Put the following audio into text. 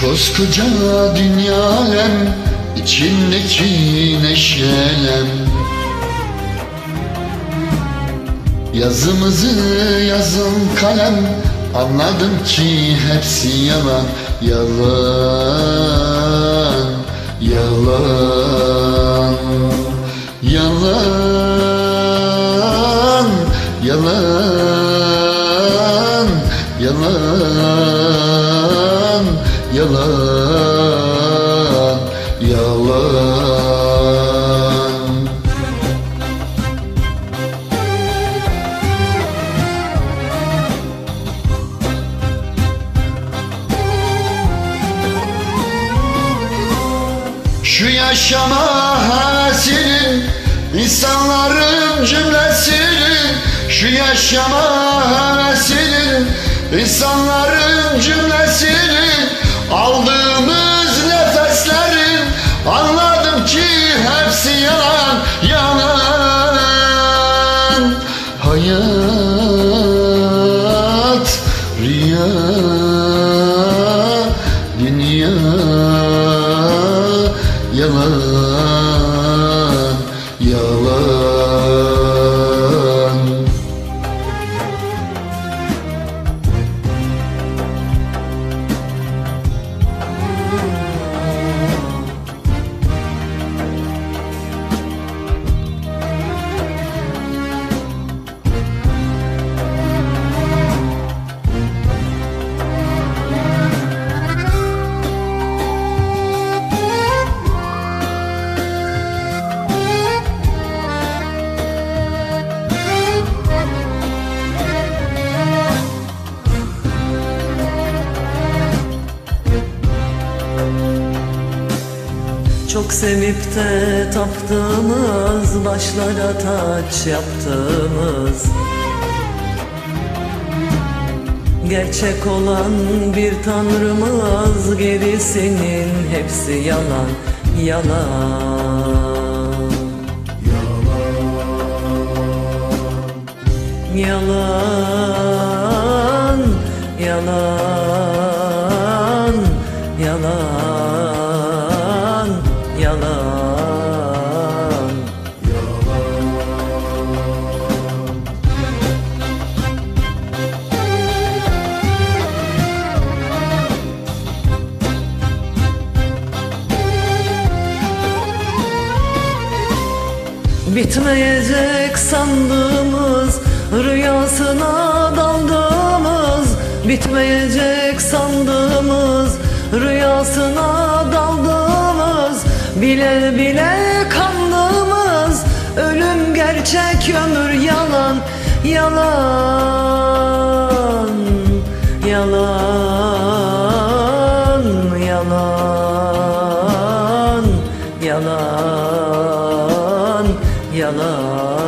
Koskoca dünya alem içindeki neşelem. Yazımızı yazın kalem Anladım ki hepsi yalan. Yalan Yalan Yalan Yalan Yalan Yalan Yalan. Şu yaşama hevesinin insanların cümlesinin. Şu yaşama hevesinin insanların cümlesinin Aldığımız nefeslerin anladım ki hepsi yalan yalan. Hayat rüya dünya yalan Çok sevip de taptığımız Başlara taç yaptığımız. Gerçek olan bir tanrımız Gerisinin hepsi yalan Yalan. Yalan Bitmeyecek sandığımız Rüyasına daldığımız Bitmeyecek sandığımız Rüyasına daldığımız Bile bile kandığımız Ölüm gerçek ömür yalan Yalan Yalan Yalan Yalan Yalan